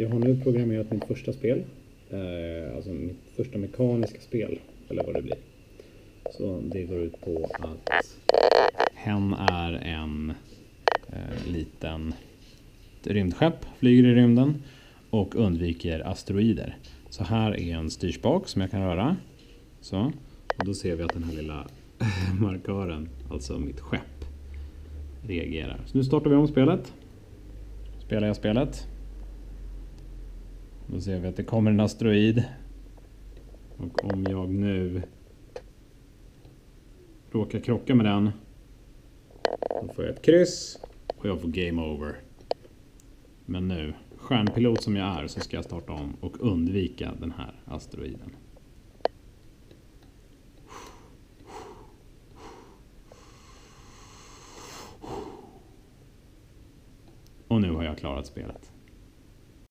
jag har nu programmerat mitt första spel. Eh, alltså mitt första mekaniska spel, eller vad det blir. Så det går ut på att hen är en eh, liten rymdskepp, flyger i rymden och undviker asteroider. Så här är en styrspak som jag kan röra. Så. Och då ser vi att den här lilla markören, alltså mitt skepp, reagerar. Så nu startar vi om spelet. Spelar jag spelet. Då ser vi att det kommer en asteroid. Och om jag nu råkar krocka med den. Då får jag ett kryss och jag får game over. Men nu, stjärnpilot som jag är, så ska jag starta om och undvika den här asteroiden. Och nu har jag klarat spelet.